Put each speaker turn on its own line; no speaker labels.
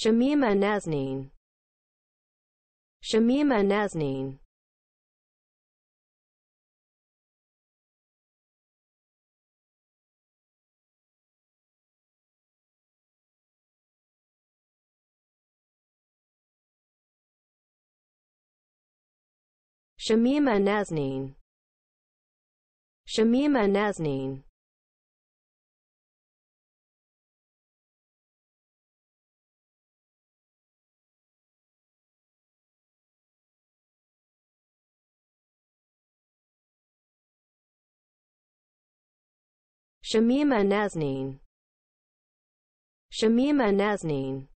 Shamima Nazneen. Shamima Nazneen. Shamima Nazneen. Shamima Nazneen Shamima Nazneen. Shamima Nazneen